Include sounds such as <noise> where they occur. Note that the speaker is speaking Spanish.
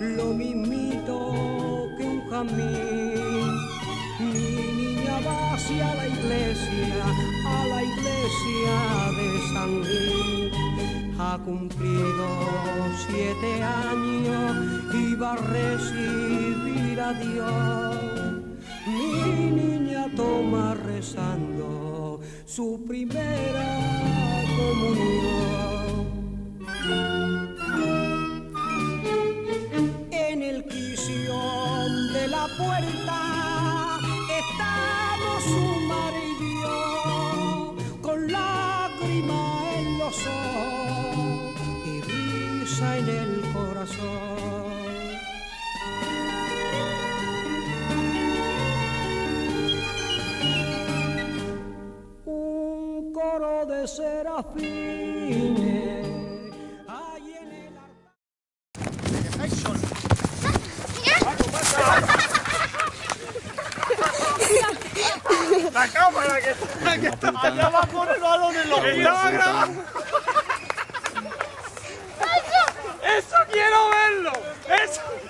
lo mismito que un jamín. Mi niña va hacia la iglesia, a la iglesia de San Gil. Ha cumplido siete años y va a recibir a Dios. Mi niña toma rezando su primera puerta estamos su marido y yo, con lágrimas en los ojos y risa en el corazón. Un coro de serafines La cámara que está, que está allá va a poner el balón en los Estaba grabando. <laughs> ¡Eso quiero verlo! ¡Eso quiero verlo!